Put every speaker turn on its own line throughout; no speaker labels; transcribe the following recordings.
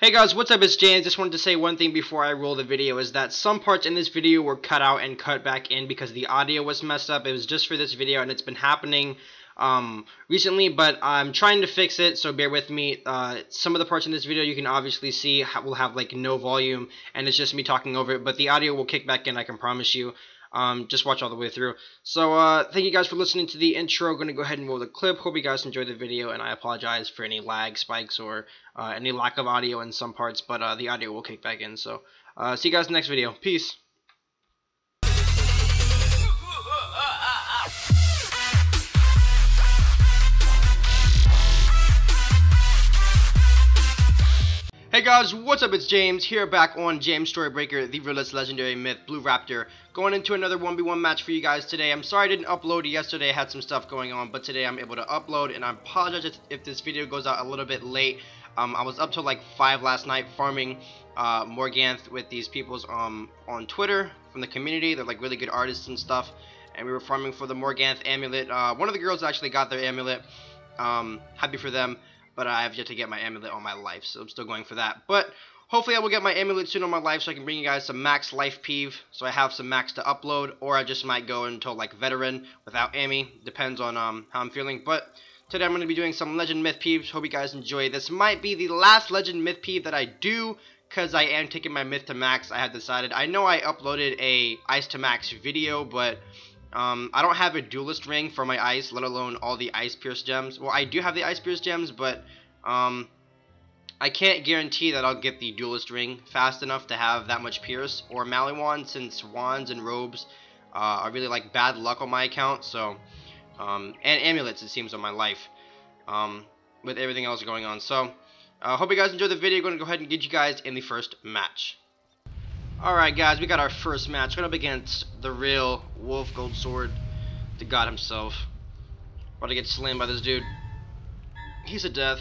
Hey guys, what's up? It's James. Just wanted to say one thing before I roll the video is that some parts in this video were cut out and cut back in because the audio was messed up. It was just for this video and it's been happening um, recently, but I'm trying to fix it, so bear with me. Uh, some of the parts in this video you can obviously see will have like no volume and it's just me talking over it, but the audio will kick back in, I can promise you. Um, just watch all the way through. So, uh, thank you guys for listening to the intro. going to go ahead and roll the clip. Hope you guys enjoyed the video, and I apologize for any lag spikes or uh, any lack of audio in some parts, but uh, the audio will kick back in. So, uh, see you guys in the next video. Peace. Hey guys, what's up? It's James here back on James Storybreaker, the realest legendary myth, Blue Raptor. Going into another 1v1 match for you guys today. I'm sorry I didn't upload yesterday, I had some stuff going on, but today I'm able to upload, and I apologize if, if this video goes out a little bit late. Um, I was up till like 5 last night farming uh, Morganth with these peoples um, on Twitter from the community. They're like really good artists and stuff, and we were farming for the Morganth amulet. Uh, one of the girls actually got their amulet. Um, happy for them but I have yet to get my amulet on my life, so I'm still going for that. But hopefully I will get my amulet soon on my life so I can bring you guys some max life PvP, so I have some max to upload, or I just might go until like veteran without Amy, depends on um, how I'm feeling. But today I'm going to be doing some legend myth PvPs, hope you guys enjoy. This might be the last legend myth PvP that I do, because I am taking my myth to max, I have decided. I know I uploaded a ice to max video, but um, I don't have a duelist ring for my ice, let alone all the ice pierce gems. Well, I do have the ice pierce gems, but um, I can't guarantee that I'll get the duelist ring fast enough to have that much pierce or Maliwan since wands and robes uh, are really like bad luck on my account. So, um, and amulets it seems on my life um, with everything else going on. So, I uh, hope you guys enjoyed the video. Going to go ahead and get you guys in the first match. Alright guys, we got our first match. Going up against the real Wolf Gold Sword, the god himself. About to get slammed by this dude. He's a death.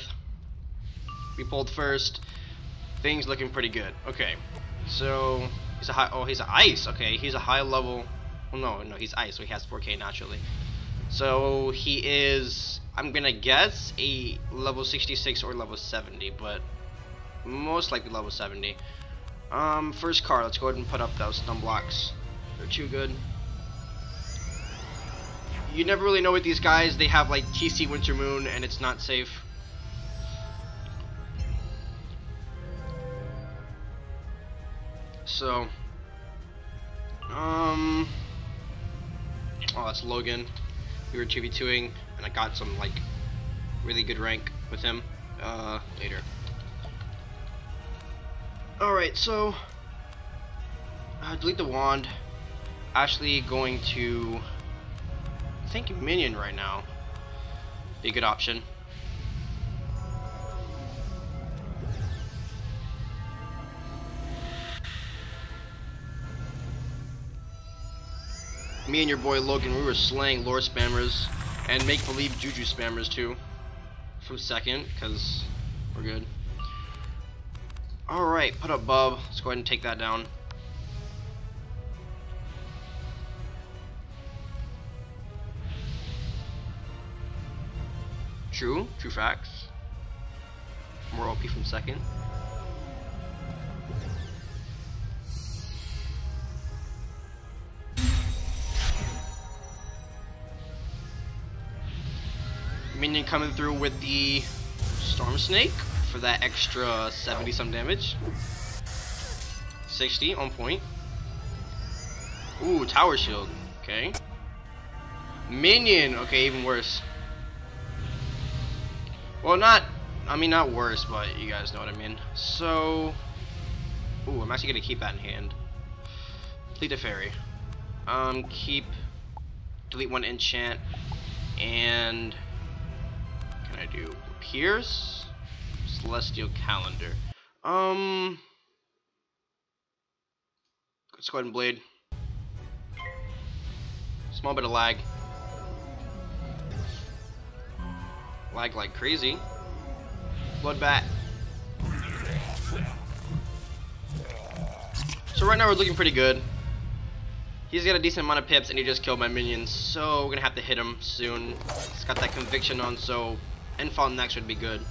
We pulled first. Things looking pretty good. Okay. So, he's a high, oh, he's a ice. Okay, he's a high level. Well, no, no, he's ice, so he has 4k naturally. So, he is, I'm gonna guess, a level 66 or level 70, but most likely level 70. Um, first car, let's go ahead and put up those stun blocks. They're too good. You never really know with these guys, they have like TC Winter Moon and it's not safe. So, um, oh that's Logan. We were 2v2ing and I got some like really good rank with him uh, later. Alright, so uh, delete the wand. Actually going to I think minion right now. Be a good option. Me and your boy Logan, we were slaying lore spammers and make believe juju spammers too. From second, because we're good. Alright, put up Bub. Let's go ahead and take that down. True, true facts. More OP from second. Minion coming through with the Storm Snake for that extra 70 some damage. 60 on point. Ooh, tower shield. Okay. Minion. Okay, even worse. Well, not. I mean, not worse, but you guys know what I mean. So. Ooh, I'm actually gonna keep that in hand. Delete the fairy. Um, keep. Delete one enchant. And. Can I do Pierce? Celestial Calendar. Um, let's go ahead and blade. Small bit of lag. Lag like crazy. Bloodbat. So right now we're looking pretty good. He's got a decent amount of pips and he just killed my minions, so we're gonna have to hit him soon. He's got that conviction on, so infall next would be good.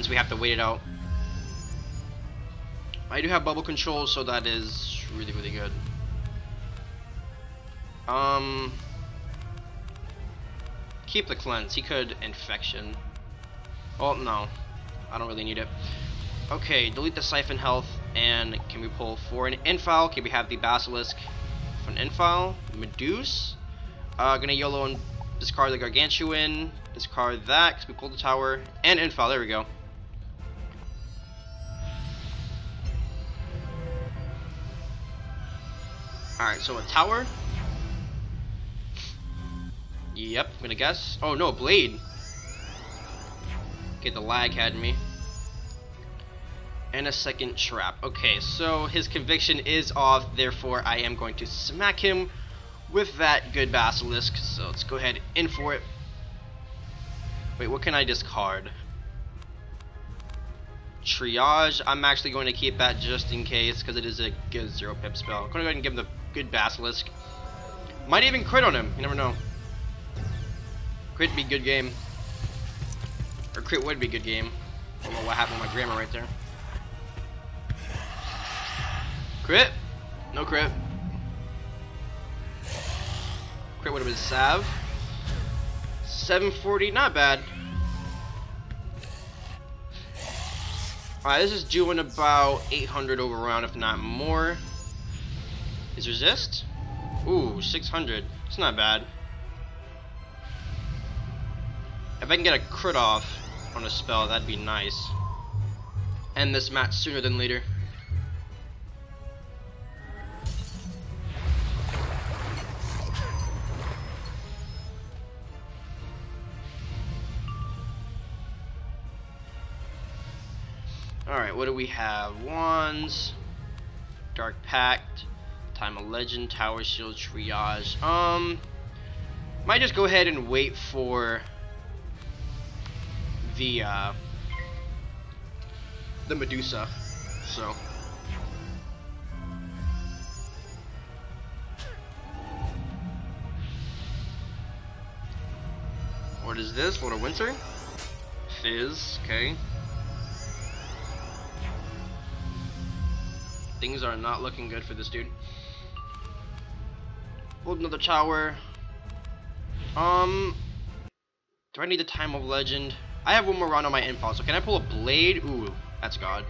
Since we have to wait it out. I do have bubble control, so that is really, really good. Um, keep the cleanse. He could infection. Oh no, I don't really need it. Okay, delete the siphon health, and can we pull for an infile? Can we have the basilisk for an infile? Medusa. Uh, gonna YOLO and discard the gargantuan. Discard that because we pulled the tower and infile. There we go. Alright, so a tower. Yep, I'm gonna guess. Oh no, blade. Okay, the lag had me. And a second trap. Okay, so his conviction is off, therefore I am going to smack him with that good basilisk. So let's go ahead in for it. Wait, what can I discard? Triage. I'm actually going to keep that just in case because it is a good zero pip spell. I'm going to go ahead and give him the good basilisk. Might even crit on him. You never know. Crit be good game. Or crit would be good game. I don't know what happened with my grammar right there. Crit? No crit. Crit would have been Sav. 740, not bad. Alright, this is doing about 800 over round, if not more. Is resist? Ooh, 600. It's not bad. If I can get a crit off on a spell, that'd be nice. End this match sooner than later. Alright, what do we have? Wands, Dark Pact, Time of Legend, Tower Shield, Triage. Um, might just go ahead and wait for the, uh, the Medusa, so. What is this? What a winter? Fizz, okay. Things are not looking good for this dude. Hold another tower. Um, do I need the time of legend? I have one more round on my info, so can I pull a blade? Ooh, that's god.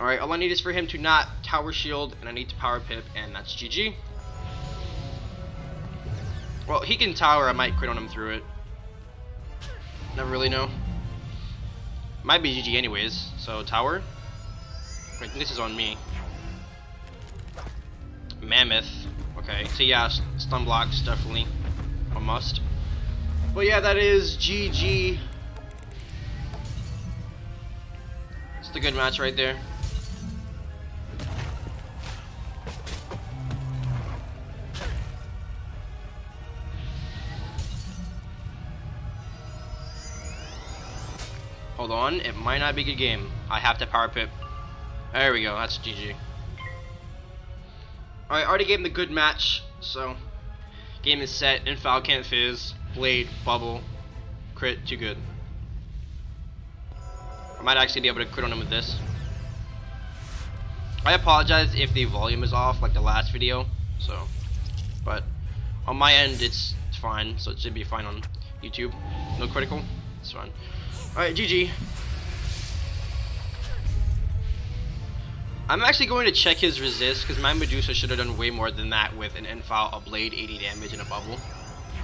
Alright, all I need is for him to not tower shield, and I need to power pip, and that's GG. Well, he can tower, I might crit on him through it. Never really know. Might be GG anyways, so tower. This is on me. Mammoth. Okay, so yeah, stun blocks definitely a must. But yeah, that is GG. It's a good match right there. Hold on, it might not be a good game. I have to power pip. There we go, that's GG. Alright, already gave him the good match, so game is set, infile can't fizz, blade, bubble, crit, too good. I might actually be able to crit on him with this. I apologize if the volume is off like the last video, so but on my end it's fine, so it should be fine on YouTube. No critical, it's fine. Alright, GG. I'm actually going to check his resist, because my Medusa should have done way more than that with an infile, a blade, 80 damage, and a bubble.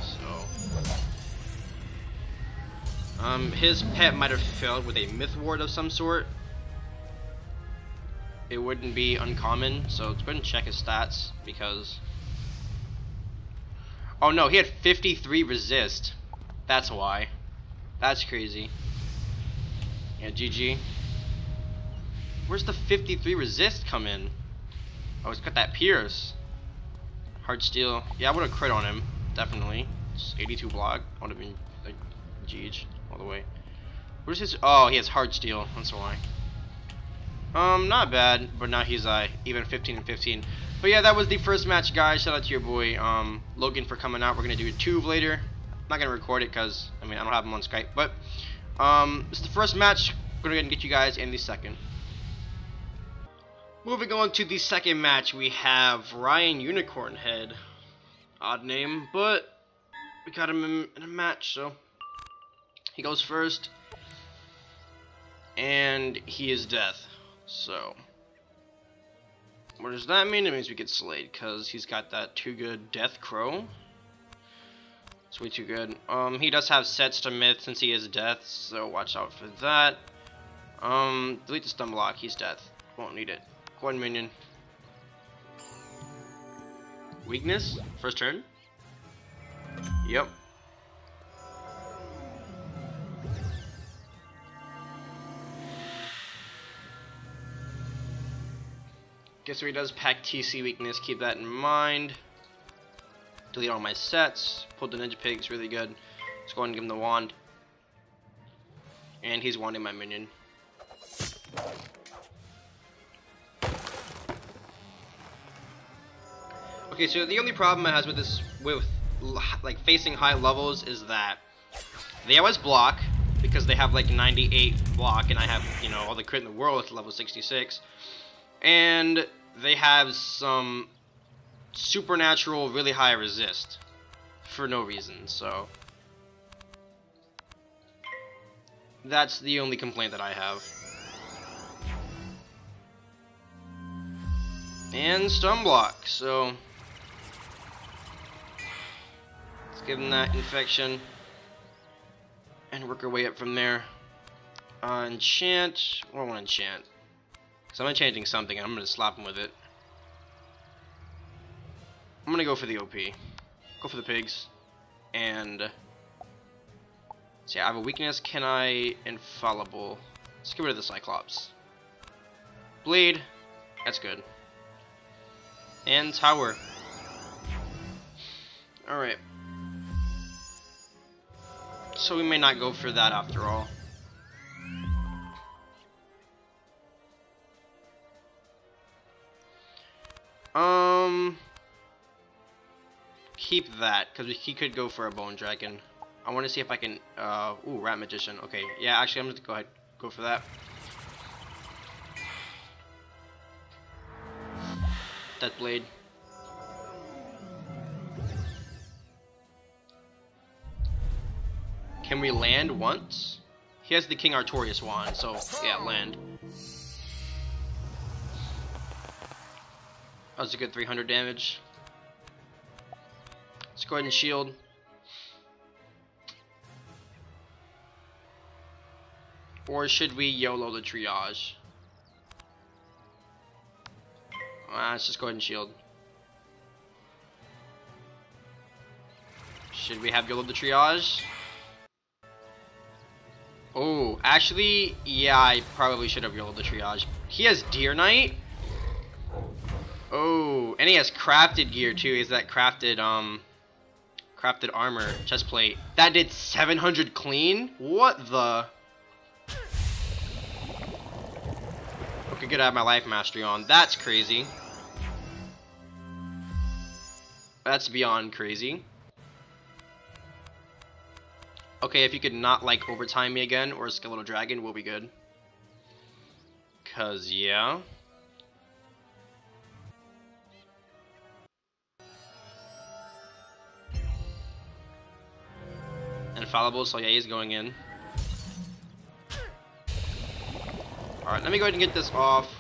So... Um, his pet might have failed with a Myth Ward of some sort. It wouldn't be uncommon, so let's go ahead and check his stats, because... Oh no, he had 53 resist. That's why. That's crazy. Yeah, GG. Where's the 53 resist come in? Oh, he's got that pierce. Hard steel. Yeah, I would have crit on him. Definitely. It's 82 block. I would have been like GG all the way. Where's his? Oh, he has hard steel. That's why. Um, not bad, but now he's uh even 15 and 15. But yeah, that was the first match, guys. Shout out to your boy um Logan for coming out. We're gonna do a tube later. I'm not gonna record it because I mean I don't have him on Skype. But um, it's the first match. I'm gonna go ahead and get you guys in the second. Moving on to the second match, we have Ryan Unicorn Head. Odd name, but we got him in, in a match, so he goes first, and he is death. So. What does that mean? It means we get slayed, because he's got that too good Death Crow. It's way too good. Um, he does have sets to myth since he is death, so watch out for that. Um, delete the stun block, he's death. Won't need it. One minion. Weakness? First turn? Yep. Guess he does? Pack TC weakness, keep that in mind. Delete all my sets. Pulled the Ninja Pigs, really good. Let's go ahead and give him the wand. And he's wanting my minion. Okay, so the only problem I has with this, with like facing high levels is that they always block because they have like 98 block and I have, you know, all the crit in the world at level 66. And they have some supernatural, really high resist for no reason, so that's the only complaint that I have. And stun block, so give him that infection and work our way up from there. Uh, enchant, what do I want to enchant? Because I'm enchanting something and I'm going to slap him with it. I'm gonna go for the OP. Go for the pigs. And see, I have a weakness. Can I infallible? Let's get rid of the Cyclops. Bleed. That's good. And tower. Alright. So we may not go for that after all. Um keep that, because he could go for a Bone Dragon. I want to see if I can, uh, ooh, Rat Magician. Okay, yeah, actually, I'm going to go ahead, go for that. Death Blade. Can we land once? He has the King Artorias wand, so yeah, land. That was a good 300 damage. Let's go ahead and shield. Or should we YOLO the triage? Uh, let's just go ahead and shield. Should we have YOLO the triage? Oh, actually, yeah, I probably should have rolled the triage. He has Deer Knight. Oh, and he has crafted gear too. Has that crafted, um, Crafted armor, chest plate. That did 700 clean? What the? Okay, good. I have my life mastery on. That's crazy. That's beyond crazy. Okay, if you could not, like, overtime me again, or skeletal dragon, we'll be good. Cause, yeah. infallible, so yeah, he's going in. Alright, let me go ahead and get this off.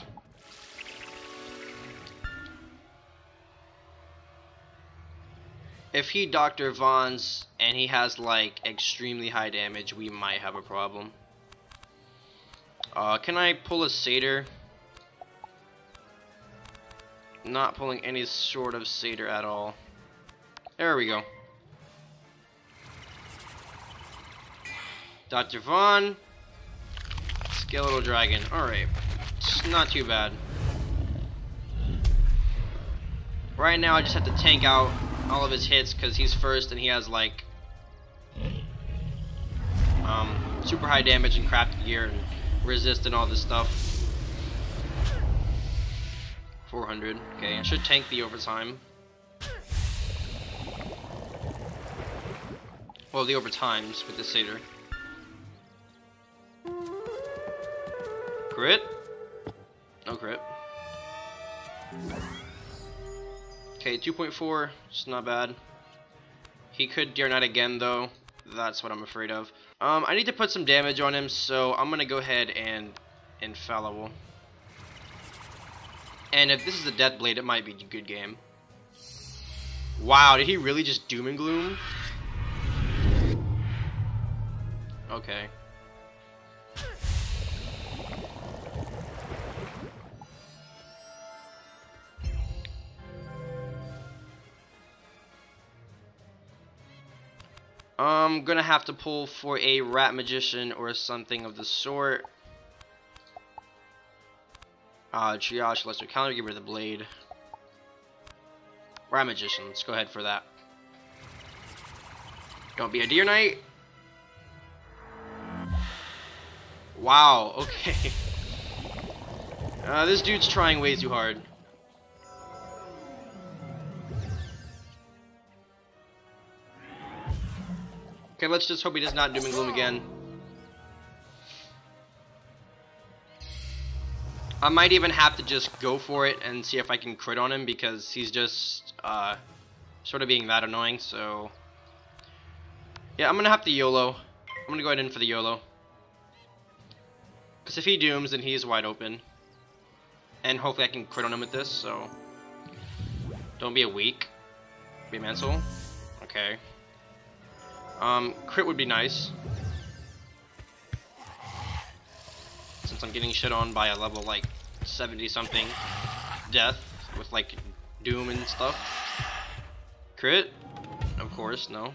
If he Dr. Von's and he has like extremely high damage, we might have a problem. Uh, can I pull a Satyr? Not pulling any sort of Satyr at all. There we go. Dr. Vaughn. Skeletal Dragon. Alright. It's not too bad. Right now I just have to tank out all of his hits because he's first and he has like um, super high damage and crafted gear and resist and all this stuff. 400. Okay, I should tank the overtime. Well, the overtimes with the Satyr. Crit? No crit. Okay, 2.4, it's not bad. He could Deer Knight again, though. That's what I'm afraid of. Um, I need to put some damage on him, so I'm gonna go ahead and Infallible. And if this is a Death Blade, it might be a good game. Wow, did he really just Doom and Gloom? Okay. I'm gonna have to pull for a Rat Magician or something of the sort. Uh, Triage, Lesser Counter, give her the Blade. Rat Magician, let's go ahead for that. Don't be a Deer Knight. Wow, okay. Uh, this dude's trying way too hard. Okay, let's just hope he does not doom and gloom again. I might even have to just go for it and see if I can crit on him because he's just uh, sort of being that annoying, so... Yeah, I'm gonna have to YOLO. I'm gonna go ahead in for the YOLO. Because if he dooms, then he's wide open. And hopefully I can crit on him with this, so... Don't be a weak. Be a Mansell. Okay. Um, crit would be nice. Since I'm getting shit on by a level like 70 something death with like doom and stuff. Crit? Of course, no.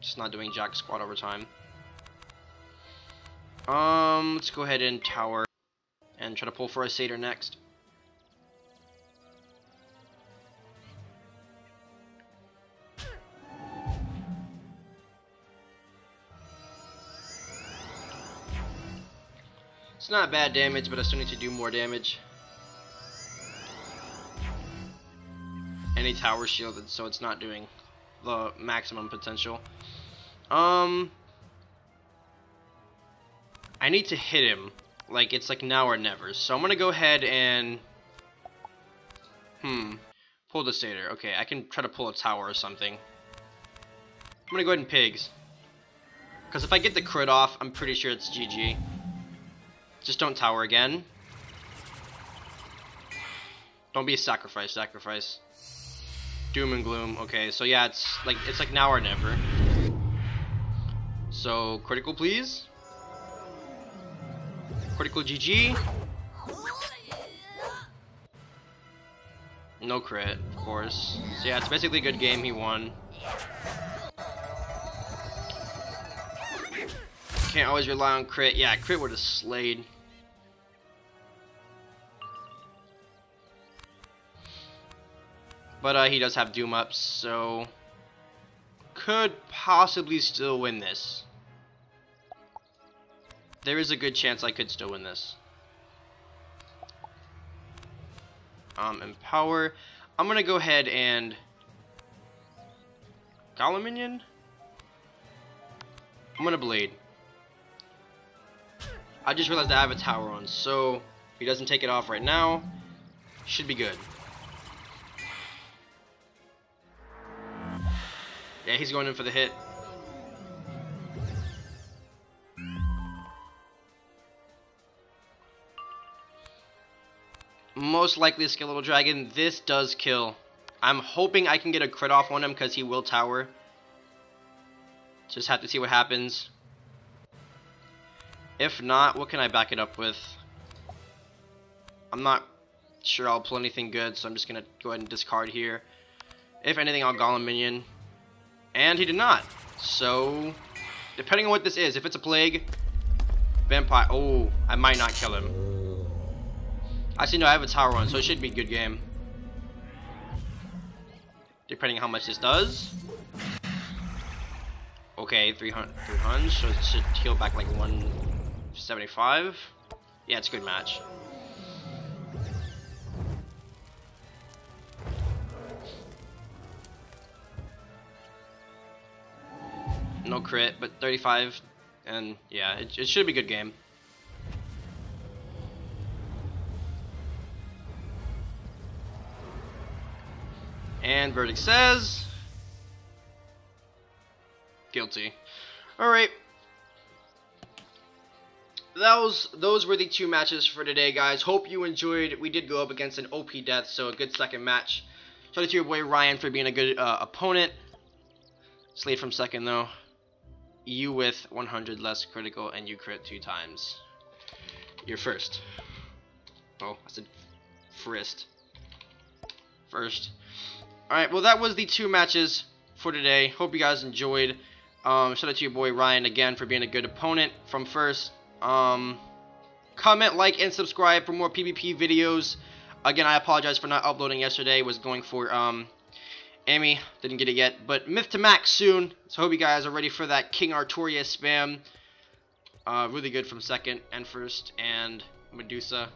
Just not doing jack squat over time. Um, let's go ahead and tower and try to pull for a satyr next. It's not bad damage, but I still need to do more damage. Any tower shielded, so it's not doing the maximum potential. Um, I need to hit him like, it's like now or never. So I'm going to go ahead and... Hmm. Pull the satyr. Okay, I can try to pull a tower or something. I'm going to go ahead and pigs. Because if I get the crit off, I'm pretty sure it's GG. Just don't tower again. Don't be a sacrifice, sacrifice. Doom and gloom. Okay, so yeah, it's like it's like now or never. So critical, please. Critical GG. No crit, of course. So yeah, it's basically a good game. He won. Can't always rely on crit. Yeah, crit would have slayed. But uh, he does have Doom up, so could possibly still win this there is a good chance I could still win this. Um, empower. I'm gonna go ahead and Golem Minion. I'm gonna blade. I just realized I have a tower on, so if he doesn't take it off right now. Should be good. Yeah, he's going in for the hit. Most likely a Skeletal Dragon. This does kill. I'm hoping I can get a crit off on him because he will tower. Just have to see what happens. If not, what can I back it up with? I'm not sure I'll pull anything good, so I'm just going to go ahead and discard here. If anything, I'll Golem Minion. And he did not. So, depending on what this is, if it's a Plague, Vampire, oh, I might not kill him. Actually, no, I have a tower on, so it should be a good game. Depending on how much this does. Okay, 300, 300 so it should heal back like 175. Yeah, it's a good match. No crit, but 35, and yeah, it, it should be a good game. And verdict says... Guilty. Alright. Those, those were the two matches for today, guys. Hope you enjoyed. We did go up against an OP death, so a good second match. Shout out to your boy Ryan for being a good uh, opponent. Slade from second, though. You with 100 less critical, and you crit two times. You're first. Oh, I said first. First. Alright, well that was the two matches for today. Hope you guys enjoyed. Um, shout out to your boy Ryan again for being a good opponent from first. Um, comment, like, and subscribe for more PvP videos. Again, I apologize for not uploading yesterday. Was going for um, Amy. Didn't get it yet. But Myth to Max soon. So hope you guys are ready for that King Artorias spam. Uh, really good from second and first. And Medusa.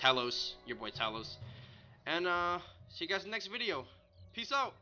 Talos. Your boy Talos. And uh, see you guys in the next video. Peace out.